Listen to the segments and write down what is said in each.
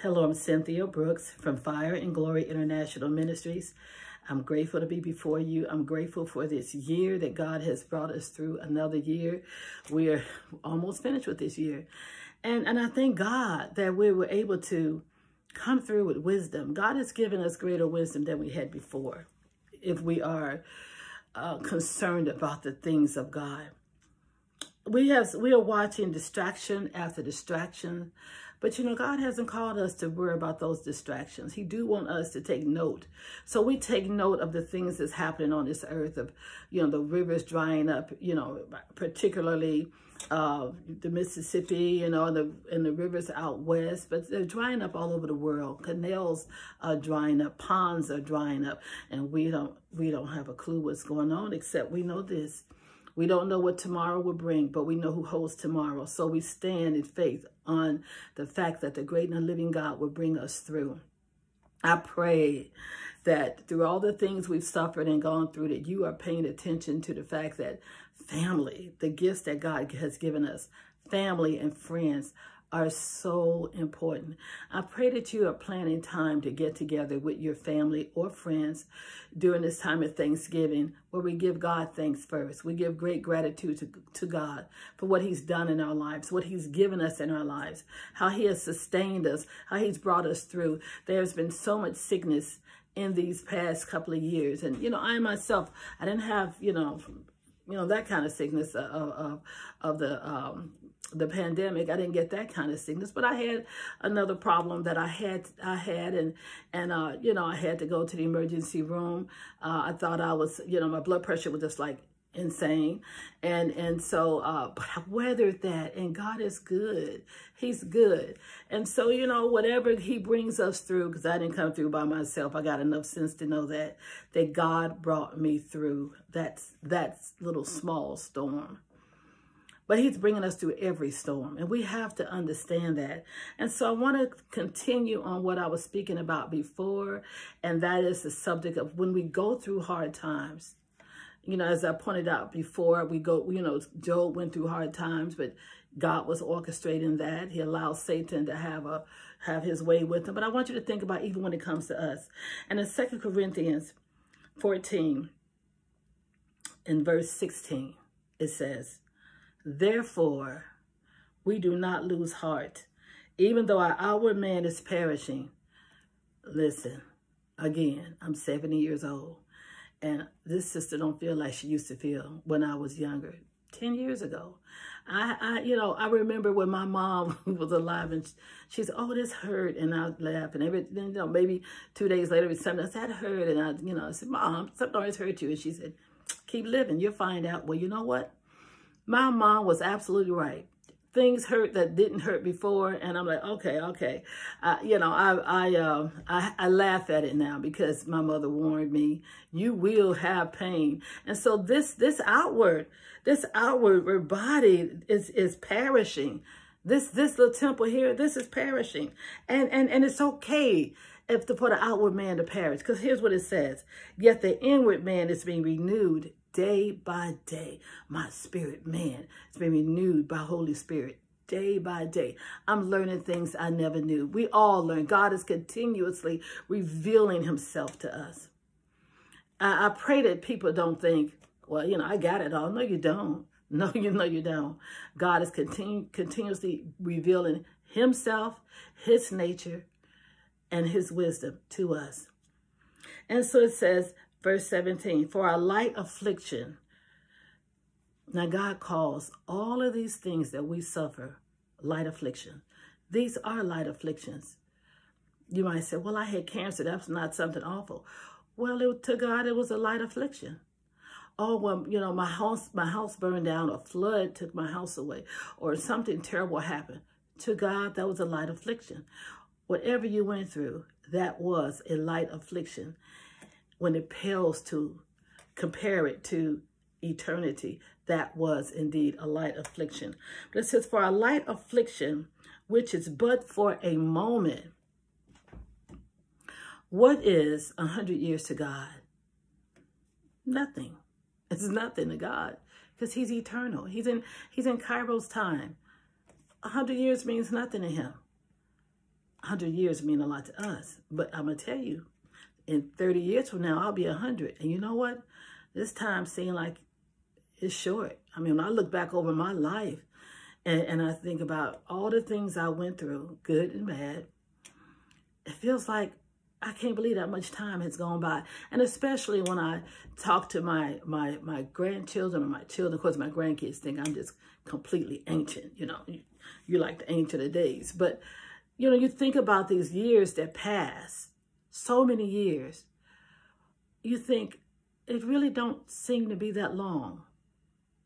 Hello, I'm Cynthia Brooks from Fire and Glory International Ministries. I'm grateful to be before you. I'm grateful for this year that God has brought us through another year. We're almost finished with this year. And, and I thank God that we were able to come through with wisdom. God has given us greater wisdom than we had before if we are uh, concerned about the things of God. We have we are watching distraction after distraction but you know, God hasn't called us to worry about those distractions. He do want us to take note. So we take note of the things that's happening on this earth of, you know, the rivers drying up, you know, particularly uh, the Mississippi, and the, and the rivers out west, but they're drying up all over the world. Canals are drying up, ponds are drying up, and we don't, we don't have a clue what's going on, except we know this. We don't know what tomorrow will bring, but we know who holds tomorrow. So we stand in faith on the fact that the great and living God will bring us through. I pray that through all the things we've suffered and gone through, that you are paying attention to the fact that family, the gifts that God has given us, family and friends are so important. I pray that you are planning time to get together with your family or friends during this time of Thanksgiving where we give God thanks first. We give great gratitude to, to God for what he's done in our lives, what he's given us in our lives, how he has sustained us, how he's brought us through. There's been so much sickness in these past couple of years. And, you know, I myself, I didn't have, you know, you know, that kind of sickness of, of, of the um, the pandemic. I didn't get that kind of sickness, but I had another problem that I had, I had, and, and, uh, you know, I had to go to the emergency room. Uh, I thought I was, you know, my blood pressure was just like insane. And, and so, uh, but I weathered that and God is good. He's good. And so, you know, whatever he brings us through, because I didn't come through by myself. I got enough sense to know that, that God brought me through that, that little small storm. But he's bringing us through every storm, and we have to understand that. And so I want to continue on what I was speaking about before, and that is the subject of when we go through hard times. You know, as I pointed out before, we go, you know, Job went through hard times, but God was orchestrating that. He allowed Satan to have a have his way with him. But I want you to think about even when it comes to us. And in Second Corinthians 14, in verse 16, it says, Therefore, we do not lose heart, even though our outward man is perishing. Listen, again, I'm 70 years old, and this sister don't feel like she used to feel when I was younger, 10 years ago. I, I, you know, I remember when my mom was alive and she said, oh, this hurt. And I laugh and every, you know, maybe two days later, something else that hurt. And I, you know, I said, mom, something always hurt you. And she said, keep living. You'll find out. Well, you know what? My mom was absolutely right. Things hurt that didn't hurt before, and I'm like, okay, okay, uh, you know, I I, uh, I I laugh at it now because my mother warned me, you will have pain, and so this this outward this outward body is is perishing. This this little temple here, this is perishing, and and and it's okay if to, for the outward man to perish, because here's what it says: yet the inward man is being renewed day by day. My spirit, man, it's been renewed by Holy Spirit day by day. I'm learning things I never knew. We all learn. God is continuously revealing himself to us. I, I pray that people don't think, well, you know, I got it all. No, you don't. No, you know you don't. God is continu continuously revealing himself, his nature, and his wisdom to us. And so it says, Verse 17, for our light affliction. Now God calls all of these things that we suffer light affliction. These are light afflictions. You might say, well, I had cancer. That's not something awful. Well, it, to God, it was a light affliction. Oh, well, you know, my house, my house burned down, a flood took my house away, or something terrible happened. To God, that was a light affliction. Whatever you went through, that was a light affliction when it pales to compare it to eternity, that was indeed a light affliction. But it says, for a light affliction, which is but for a moment, what is a hundred years to God? Nothing. It's nothing to God because he's eternal. He's in, he's in Kairos time. A hundred years means nothing to him. A 100 years mean a lot to us. But I'm going to tell you, in 30 years from now, I'll be 100. And you know what? This time seems like it's short. I mean, when I look back over my life and, and I think about all the things I went through, good and bad, it feels like I can't believe that much time has gone by. And especially when I talk to my my my grandchildren or my children, of course my grandkids think I'm just completely ancient, you know. You, you like the ancient of days. But, you know, you think about these years that pass, so many years, you think it really don't seem to be that long.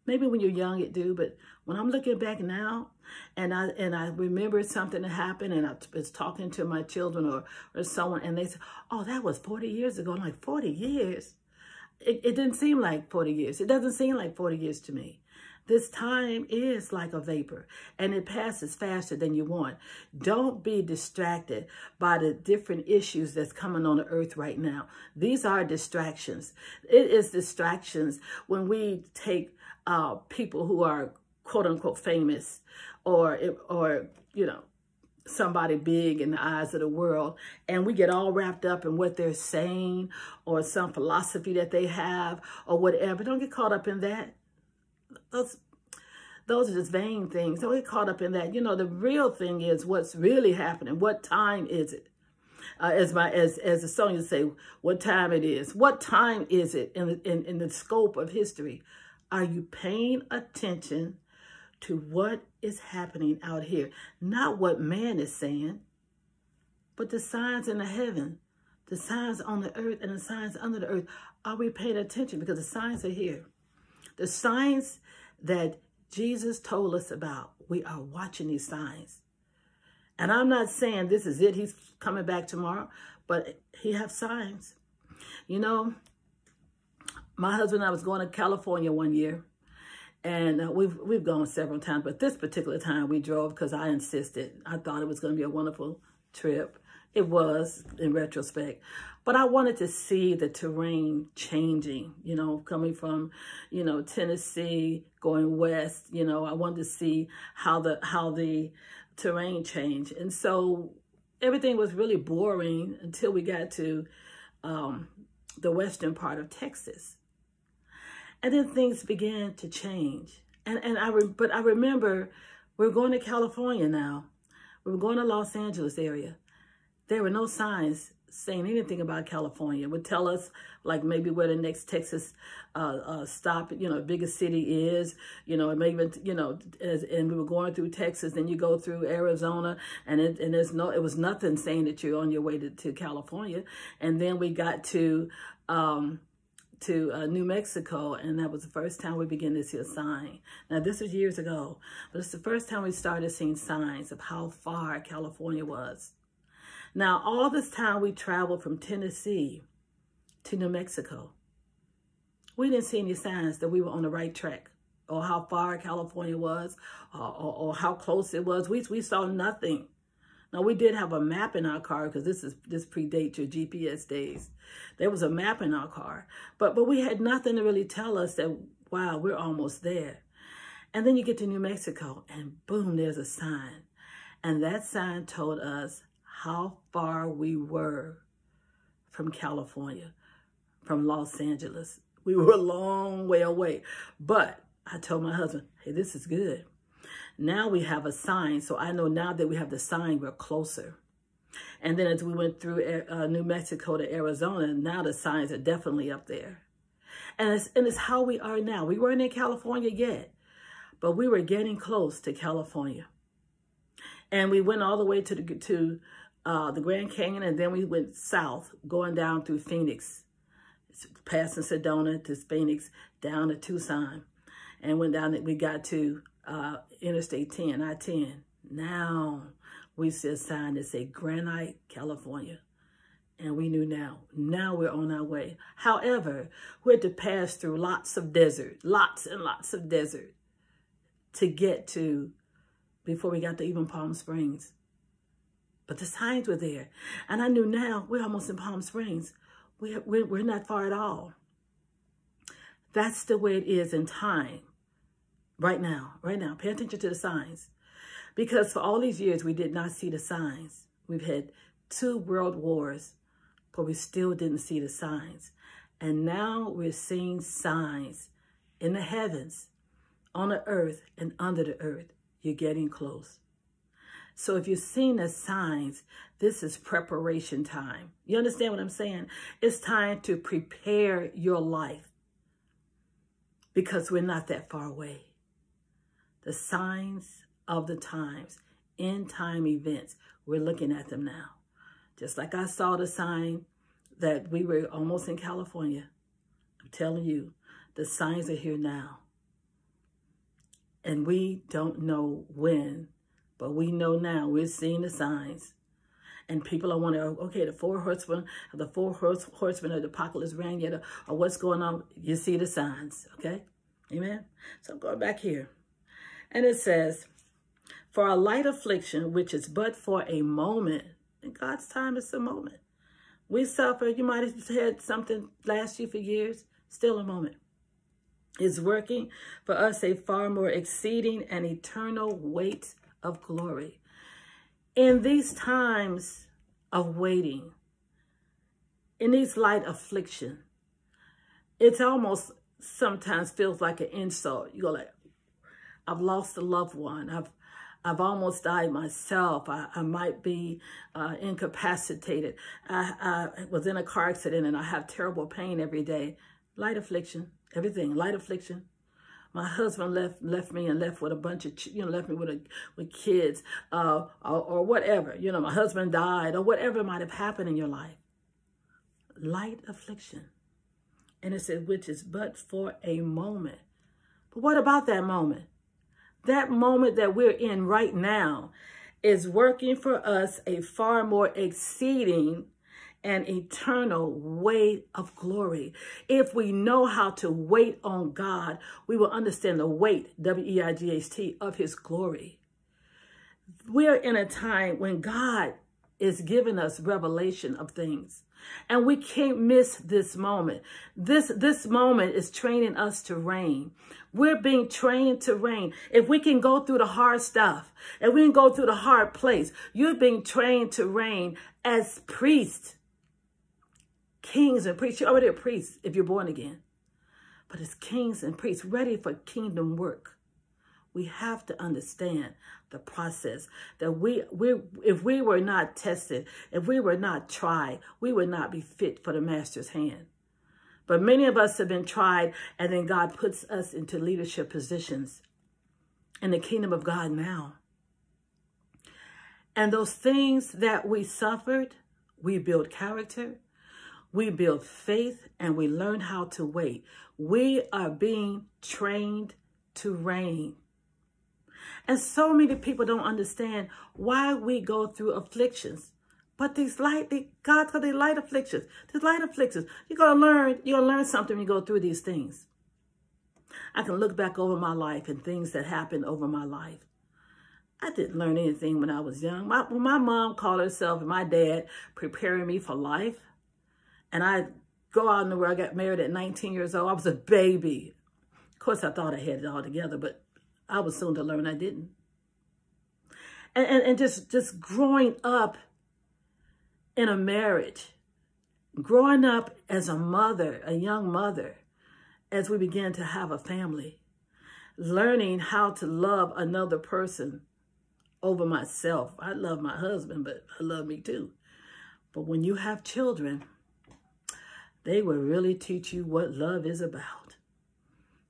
Maybe when you're young it do, but when I'm looking back now and I and I remember something that happened and I was talking to my children or, or someone and they said, oh, that was 40 years ago. I'm like, 40 years? It, it didn't seem like 40 years. It doesn't seem like 40 years to me. This time is like a vapor and it passes faster than you want. Don't be distracted by the different issues that's coming on the earth right now. These are distractions. It is distractions when we take uh, people who are quote unquote famous or, or, you know, somebody big in the eyes of the world and we get all wrapped up in what they're saying or some philosophy that they have or whatever. Don't get caught up in that those those are just vain things. Don't get caught up in that. You know, the real thing is what's really happening. What time is it? Uh, as my as as the song you say, what time it is? What time is it in, in in the scope of history? Are you paying attention to what is happening out here? Not what man is saying, but the signs in the heaven, the signs on the earth and the signs under the earth. Are we paying attention? Because the signs are here. The signs that Jesus told us about, we are watching these signs. And I'm not saying this is it, he's coming back tomorrow, but he have signs. You know, my husband and I was going to California one year, and uh, we've we've gone several times, but this particular time we drove because I insisted. I thought it was going to be a wonderful trip. It was, in retrospect. But I wanted to see the terrain changing, you know, coming from, you know, Tennessee, going west, you know, I wanted to see how the, how the terrain changed. And so everything was really boring until we got to um, the western part of Texas. And then things began to change. And, and I, but I remember we're going to California now. We are going to Los Angeles area. There were no signs saying anything about California. It would tell us like maybe where the next Texas uh, uh, stop, you know, biggest city is, you know, and maybe, you know, as, and we were going through Texas, then you go through Arizona and it, and there's no, it was nothing saying that you're on your way to, to California. And then we got to, um, to uh, New Mexico, and that was the first time we began to see a sign. Now, this was years ago, but it's the first time we started seeing signs of how far California was. Now, all this time we traveled from Tennessee to New Mexico. We didn't see any signs that we were on the right track or how far California was or, or, or how close it was. We, we saw nothing. Now, we did have a map in our car because this is this predates your GPS days. There was a map in our car, but but we had nothing to really tell us that, wow, we're almost there. And then you get to New Mexico and boom, there's a sign. And that sign told us how far we were from California, from Los Angeles. We were a long way away. But I told my husband, hey, this is good. Now we have a sign. So I know now that we have the sign, we're closer. And then as we went through uh, New Mexico to Arizona, now the signs are definitely up there. And it's, and it's how we are now. We weren't in California yet, but we were getting close to California. And we went all the way to the, to uh, the Grand Canyon, and then we went south, going down through Phoenix, passing Sedona to Phoenix, down to Tucson, and went down, we got to uh, Interstate 10, I-10. Now, we see a sign that say Granite, California. And we knew now. Now we're on our way. However, we had to pass through lots of desert, lots and lots of desert to get to, before we got to even Palm Springs. But the signs were there. And I knew now we're almost in Palm Springs. We're, we're, we're not far at all. That's the way it is in time. Right now, right now. Pay attention to the signs. Because for all these years, we did not see the signs. We've had two world wars, but we still didn't see the signs. And now we're seeing signs in the heavens, on the earth, and under the earth. You're getting close. So if you're seeing the signs, this is preparation time. You understand what I'm saying? It's time to prepare your life because we're not that far away. The signs of the times, end time events, we're looking at them now. Just like I saw the sign that we were almost in California. I'm telling you, the signs are here now. And we don't know when, but we know now. We're seeing the signs. And people are wondering, oh, okay, the four horsemen, the four horse, horsemen of the apocalypse ran yet, or, or what's going on? You see the signs, okay? Amen? So I'm going back here. And it says, for a light affliction, which is but for a moment, in God's time is a moment. We suffer, you might have had something last you for years, still a moment. Is working for us a far more exceeding and eternal weight of glory. In these times of waiting, in these light affliction, it's almost sometimes feels like an insult. You go like, I've lost a loved one. I've I've almost died myself. I, I might be uh, incapacitated. I, I was in a car accident and I have terrible pain every day. Light affliction, everything, light affliction. My husband left left me and left with a bunch of, you know, left me with a, with kids uh, or, or whatever. You know, my husband died or whatever might have happened in your life. Light affliction. And it said, which is but for a moment. But what about that moment? That moment that we're in right now is working for us a far more exceeding and eternal weight of glory. If we know how to wait on God, we will understand the weight, W-E-I-G-H-T, of his glory. We're in a time when God is giving us revelation of things. And we can't miss this moment. This, this moment is training us to reign. We're being trained to reign. If we can go through the hard stuff, if we can go through the hard place, you're being trained to reign as priests, kings and priests. You're already a priest if you're born again. But as kings and priests, ready for kingdom work. We have to understand the process that we, we, if we were not tested, if we were not tried, we would not be fit for the master's hand. But many of us have been tried and then God puts us into leadership positions in the kingdom of God now. And those things that we suffered, we build character, we build faith, and we learn how to wait. We are being trained to reign. And so many people don't understand why we go through afflictions. But these light, they, God called they light afflictions. These light afflictions. You're gonna learn, you're gonna learn something when you go through these things. I can look back over my life and things that happened over my life. I didn't learn anything when I was young. My, when my mom called herself and my dad preparing me for life, and I go out in the world, I got married at 19 years old. I was a baby. Of course, I thought I had it all together, but I was soon to learn I didn't. And, and, and just, just growing up in a marriage, growing up as a mother, a young mother, as we began to have a family, learning how to love another person over myself. I love my husband, but I love me too. But when you have children, they will really teach you what love is about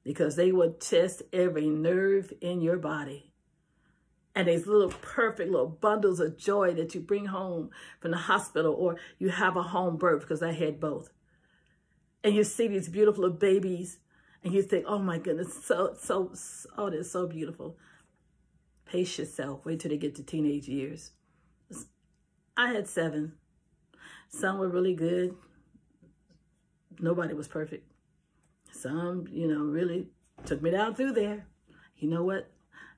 because they will test every nerve in your body. And these little perfect little bundles of joy that you bring home from the hospital or you have a home birth because I had both. And you see these beautiful babies and you think, oh my goodness, so, so, so oh, they're so beautiful. Pace yourself. Wait till they get to teenage years. I had seven. Some were really good. Nobody was perfect. Some, you know, really took me down through there. You know what?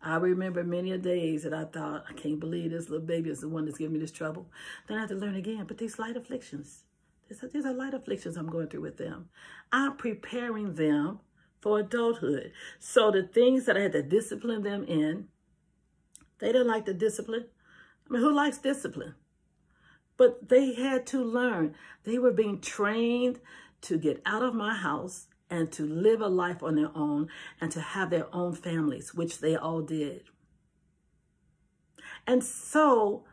I remember many a days that I thought, I can't believe this little baby is the one that's giving me this trouble. Then I had to learn again. But these light afflictions, these are, light afflictions I'm going through with them. I'm preparing them for adulthood. So the things that I had to discipline them in, they didn't like the discipline. I mean, who likes discipline? But they had to learn. They were being trained to get out of my house and to live a life on their own and to have their own families, which they all did. And so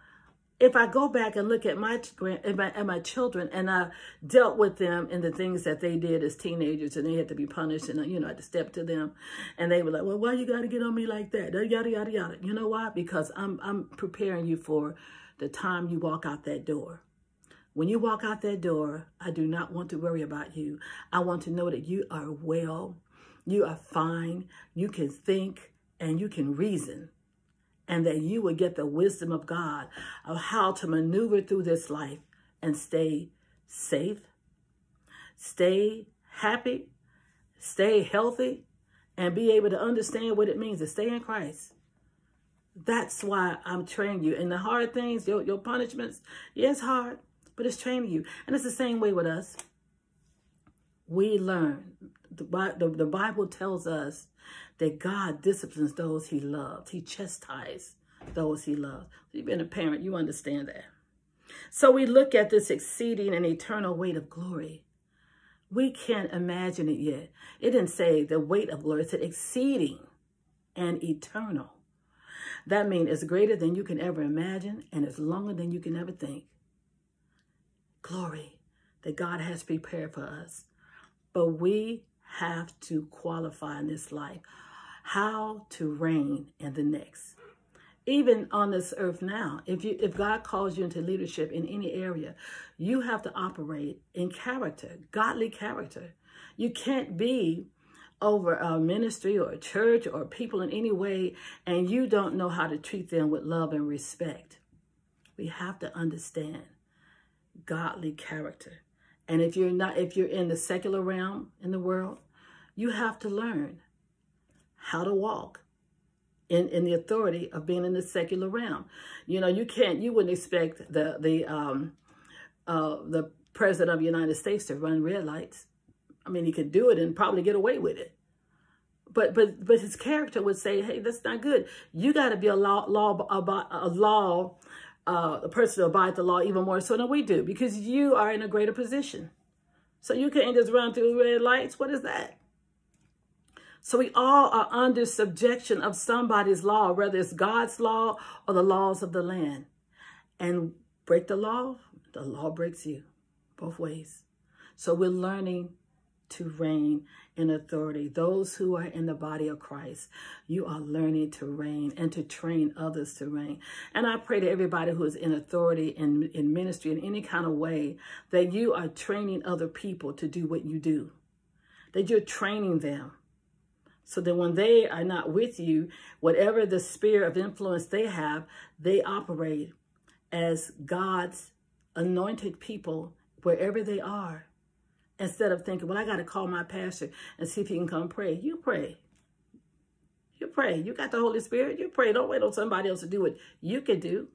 if I go back and look at my, at my, at my children and I dealt with them in the things that they did as teenagers and they had to be punished and, you know, I had to step to them and they were like, well, why you got to get on me like that? Yada, yada, yada. You know why? Because I'm, I'm preparing you for the time you walk out that door. When you walk out that door, I do not want to worry about you. I want to know that you are well, you are fine, you can think, and you can reason and that you would get the wisdom of God of how to maneuver through this life and stay safe, stay happy, stay healthy, and be able to understand what it means to stay in Christ. That's why I'm training you. And the hard things, your, your punishments, yeah, hard, but it's training you. And it's the same way with us. We learn. The, the, the Bible tells us that God disciplines those he loves. He chastises those he loves. You've been a parent, you understand that. So we look at this exceeding and eternal weight of glory. We can't imagine it yet. It didn't say the weight of glory. It said exceeding and eternal. That means it's greater than you can ever imagine and it's longer than you can ever think. Glory that God has prepared for us. But we have to qualify in this life how to reign in the next. Even on this earth now, if you if God calls you into leadership in any area, you have to operate in character, godly character. You can't be over a ministry or a church or people in any way and you don't know how to treat them with love and respect. We have to understand godly character. And if you're not if you're in the secular realm in the world, you have to learn how to walk in, in the authority of being in the secular realm. You know, you can't, you wouldn't expect the, the, um, uh, the president of the United States to run red lights. I mean, he could do it and probably get away with it. But, but, but his character would say, hey, that's not good. You got to be a law, law, a law, uh, a person to abide the law even more so than we do because you are in a greater position. So you can't just run through red lights. What is that? So we all are under subjection of somebody's law, whether it's God's law or the laws of the land. And break the law, the law breaks you both ways. So we're learning to reign in authority. Those who are in the body of Christ, you are learning to reign and to train others to reign. And I pray to everybody who is in authority in, in ministry in any kind of way that you are training other people to do what you do, that you're training them so that when they are not with you, whatever the sphere of influence they have, they operate as God's anointed people wherever they are. Instead of thinking, well, I got to call my pastor and see if he can come pray. You pray. You pray. You got the Holy Spirit. You pray. Don't wait on somebody else to do what you can do.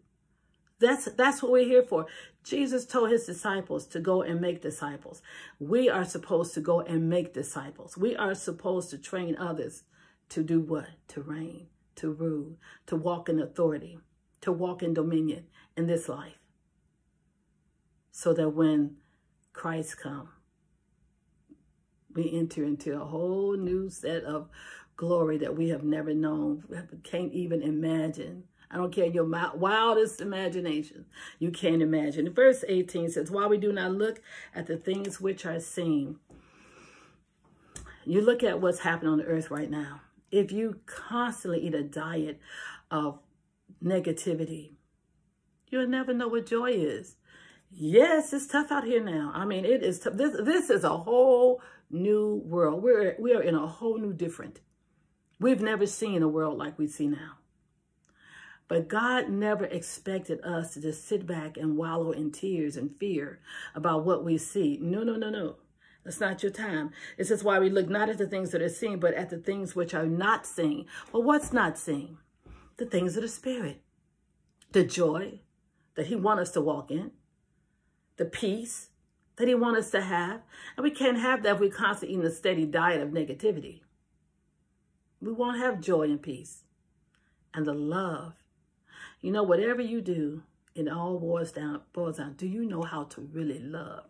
That's, that's what we're here for. Jesus told his disciples to go and make disciples. We are supposed to go and make disciples. We are supposed to train others to do what? To reign, to rule, to walk in authority, to walk in dominion in this life. So that when Christ come, we enter into a whole new set of glory that we have never known, can't even imagine I don't care your wildest imagination. You can't imagine. Verse 18 says, While we do not look at the things which are seen, you look at what's happening on the earth right now. If you constantly eat a diet of negativity, you'll never know what joy is. Yes, it's tough out here now. I mean, it is tough. This, this is a whole new world. We're, we are in a whole new different. We've never seen a world like we see now. But God never expected us to just sit back and wallow in tears and fear about what we see. No, no, no, no. That's not your time. This is why we look not at the things that are seen, but at the things which are not seen. Well, what's not seen? The things of the Spirit. The joy that he wants us to walk in. The peace that he wants us to have. And we can't have that if we're constantly eat a steady diet of negativity. We won't have joy and peace and the love you know, whatever you do, it all boils down, boils down, do you know how to really love?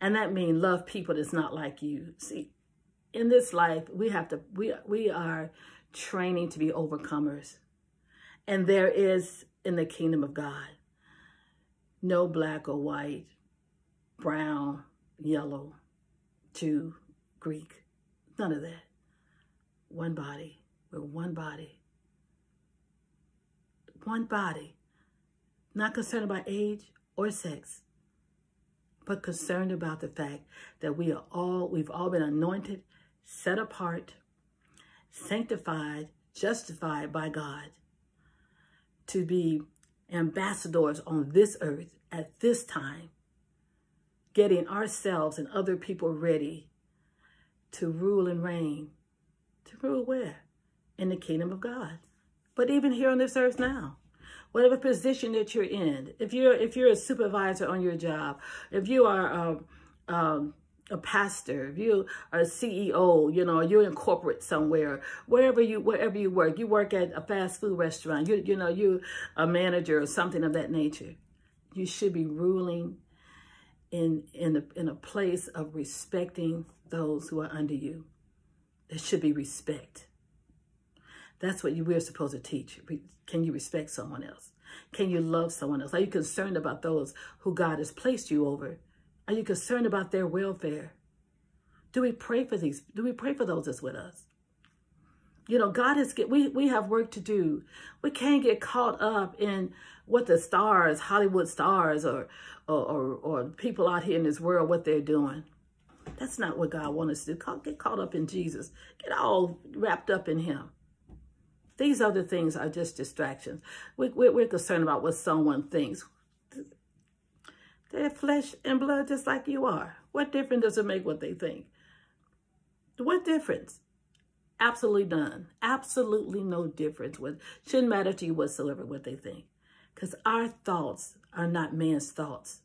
And that means love people that's not like you. See, in this life, we have to, we, we are training to be overcomers. And there is, in the kingdom of God, no black or white, brown, yellow, Jew, Greek, none of that. One body. We're one body. One body. Not concerned about age or sex, but concerned about the fact that we are all, we've all been anointed, set apart, sanctified, justified by God to be ambassadors on this earth at this time, getting ourselves and other people ready to rule and reign. To rule where? In the kingdom of God. But even here on this earth now, whatever position that you're in, if you're if you're a supervisor on your job, if you are um, um, a pastor, if you are a CEO, you know, you're in corporate somewhere, wherever you wherever you work, you work at a fast food restaurant, you you know, you're a manager or something of that nature. You should be ruling in in a, in a place of respecting those who are under you. There should be respect. That's what you, we're supposed to teach. Can you respect someone else? Can you love someone else? Are you concerned about those who God has placed you over? Are you concerned about their welfare? Do we pray for these? Do we pray for those that's with us? You know, God has get we we have work to do. We can't get caught up in what the stars, Hollywood stars, or or or, or people out here in this world, what they're doing. That's not what God wants us to do. Get caught up in Jesus. Get all wrapped up in Him. These other things are just distractions. We, we're, we're concerned about what someone thinks. They're flesh and blood just like you are. What difference does it make what they think? What difference? Absolutely none. Absolutely no difference. What shouldn't matter to you whatsoever what they think. Because our thoughts are not man's thoughts.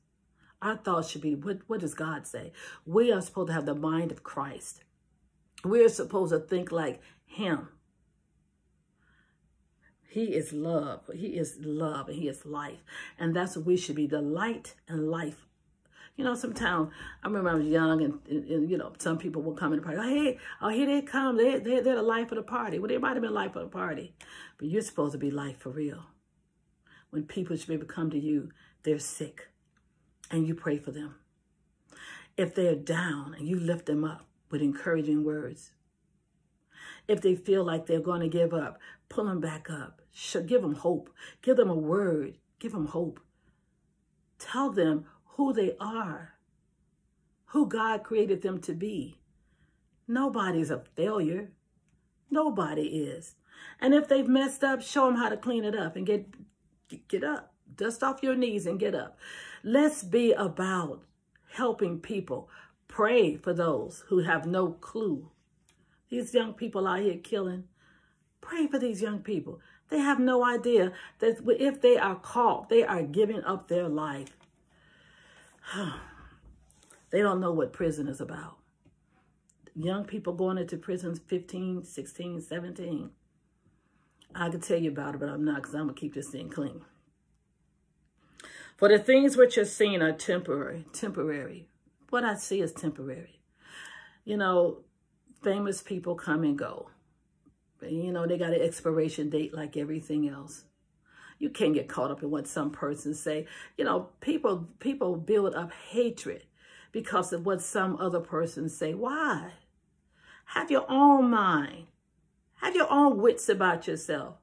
Our thoughts should be, what, what does God say? We are supposed to have the mind of Christ. We are supposed to think like him. He is love. He is love and he is life. And that's what we should be, the light and life. You know, sometimes, I remember I was young and, and, and you know, some people will come in the party. Oh, hey, oh, here they come. They, they, they're the life of the party. Well, they might have been life of the party. But you're supposed to be life for real. When people should be able to come to you, they're sick. And you pray for them. If they're down and you lift them up with encouraging words. If they feel like they're going to give up, pull them back up. Give them hope. Give them a word. Give them hope. Tell them who they are, who God created them to be. Nobody's a failure. Nobody is. And if they've messed up, show them how to clean it up and get get up. Dust off your knees and get up. Let's be about helping people. Pray for those who have no clue. These young people out here killing. Pray for these young people. They have no idea that if they are caught, they are giving up their life. they don't know what prison is about. Young people going into prisons 15, 16, 17. I could tell you about it, but I'm not because I'm going to keep this thing clean. For the things which are seen are temporary, temporary. What I see is temporary. You know, famous people come and go. You know, they got an expiration date like everything else. You can't get caught up in what some persons say. You know, people people build up hatred because of what some other persons say. Why? Have your own mind. Have your own wits about yourself.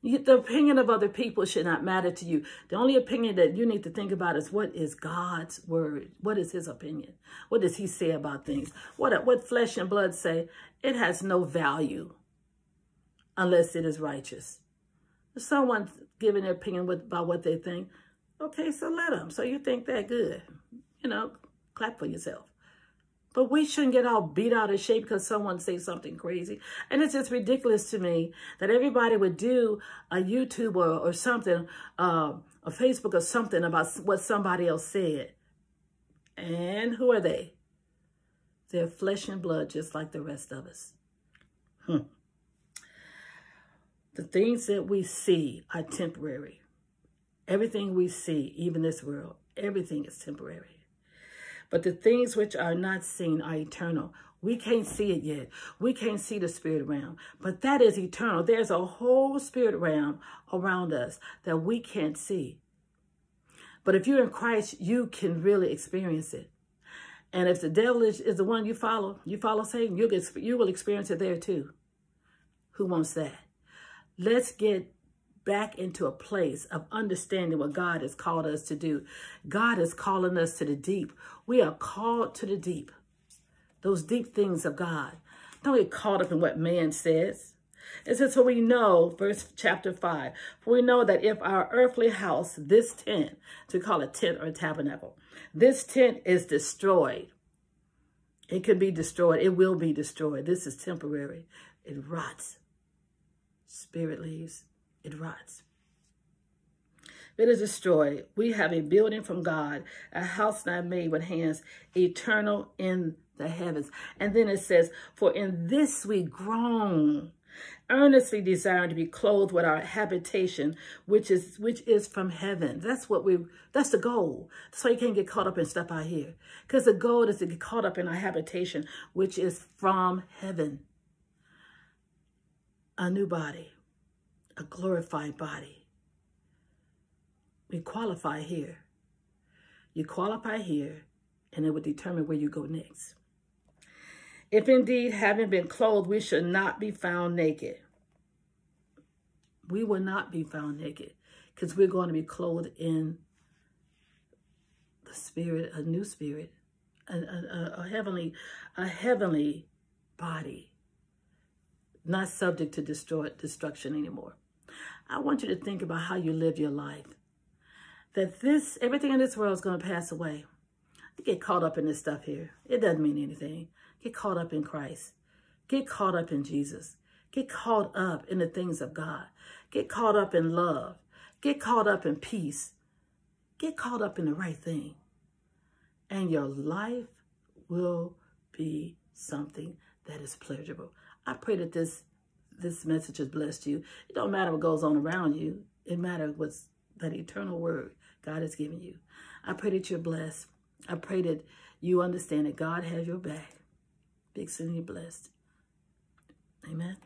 You, the opinion of other people should not matter to you. The only opinion that you need to think about is what is God's word? What is his opinion? What does he say about things? What, what flesh and blood say? It has no value unless it is righteous. Someone's giving their opinion with, about what they think, okay, so let them. So you think that good. You know, clap for yourself. But we shouldn't get all beat out of shape because someone says something crazy. And it's just ridiculous to me that everybody would do a YouTube or, or something, uh, a Facebook or something about what somebody else said. And who are they? They're flesh and blood just like the rest of us. Hmm. The things that we see are temporary. Everything we see, even this world, everything is temporary. But the things which are not seen are eternal. We can't see it yet. We can't see the spirit realm, but that is eternal. There's a whole spirit realm around us that we can't see. But if you're in Christ, you can really experience it. And if the devil is, is the one you follow, you follow Satan, you'll get, you will experience it there too. Who wants that? Let's get back into a place of understanding what God has called us to do. God is calling us to the deep. We are called to the deep those deep things of God. Don't get caught up in what man says. It says, for we know, verse chapter 5, for we know that if our earthly house, this tent, to call it tent or tabernacle, this tent is destroyed. It can be destroyed. It will be destroyed. This is temporary. It rots. Spirit leaves. It rots. It is destroyed. We have a building from God, a house not made with hands, eternal in the heavens. And then it says, for in this we groan, earnestly desiring to be clothed with our habitation, which is which is from heaven. That's what we, that's the goal. That's why you can't get caught up in stuff out here. Because the goal is to get caught up in our habitation, which is from heaven. A new body, a glorified body. We qualify here. You qualify here, and it will determine where you go next. If indeed, having been clothed, we should not be found naked. We will not be found naked because we're going to be clothed in the spirit, a new spirit, a, a, a heavenly, a heavenly body, not subject to destroy, destruction anymore. I want you to think about how you live your life. That this, everything in this world is going to pass away. You get caught up in this stuff here. It doesn't mean anything. Get caught up in Christ. Get caught up in Jesus. Get caught up in the things of God. Get caught up in love. Get caught up in peace. Get caught up in the right thing. And your life will be something that is pleasurable. I pray that this this message has blessed you. It don't matter what goes on around you. It matters what's that eternal word God has given you. I pray that you're blessed. I pray that you understand that God has your back. Big Cindy blessed. Amen.